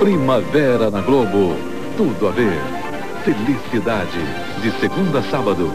Primavera na Globo. Tudo a ver. Felicidade. De segunda a sábado.